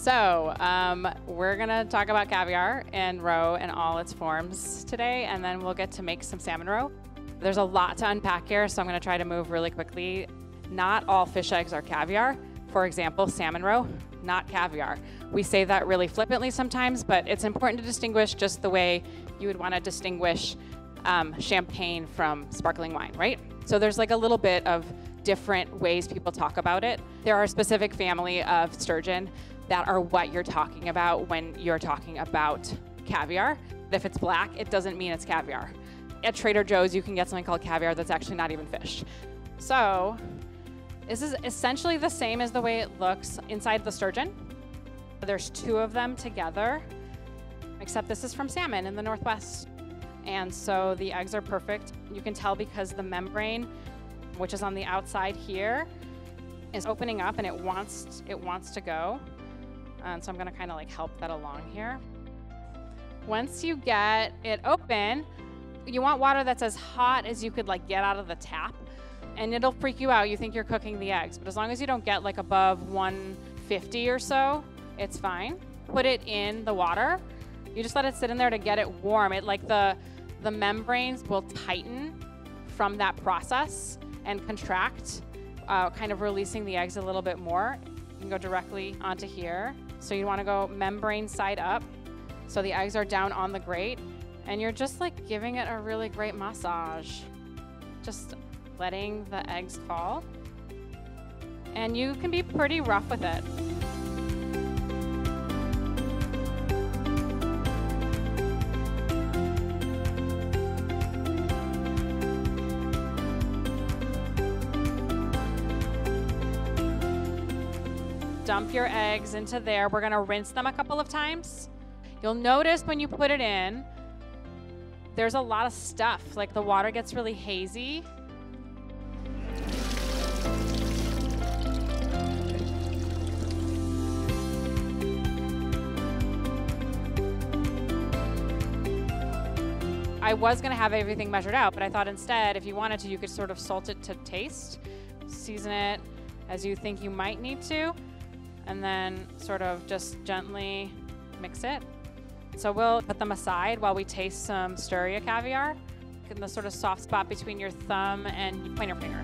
So, um, we're gonna talk about caviar and roe and all its forms today, and then we'll get to make some salmon roe. There's a lot to unpack here, so I'm gonna try to move really quickly. Not all fish eggs are caviar. For example, salmon roe, not caviar. We say that really flippantly sometimes, but it's important to distinguish just the way you would wanna distinguish um, champagne from sparkling wine, right? So there's like a little bit of different ways people talk about it. There are a specific family of sturgeon that are what you're talking about when you're talking about caviar. If it's black, it doesn't mean it's caviar. At Trader Joe's, you can get something called caviar that's actually not even fish. So, this is essentially the same as the way it looks inside the sturgeon. There's two of them together, except this is from salmon in the Northwest. And so the eggs are perfect. You can tell because the membrane, which is on the outside here, is opening up and it wants it wants to go. And so I'm gonna kind of like help that along here. Once you get it open, you want water that's as hot as you could like get out of the tap. And it'll freak you out. You think you're cooking the eggs, but as long as you don't get like above 150 or so, it's fine. Put it in the water. You just let it sit in there to get it warm. It like the the membranes will tighten from that process and contract, uh, kind of releasing the eggs a little bit more. You can go directly onto here. So you want to go membrane side up. So the eggs are down on the grate and you're just like giving it a really great massage. Just letting the eggs fall. And you can be pretty rough with it. Dump your eggs into there. We're gonna rinse them a couple of times. You'll notice when you put it in, there's a lot of stuff. Like the water gets really hazy. I was gonna have everything measured out, but I thought instead, if you wanted to, you could sort of salt it to taste, season it as you think you might need to and then sort of just gently mix it. So we'll put them aside while we taste some Styria caviar in the sort of soft spot between your thumb and pointer finger.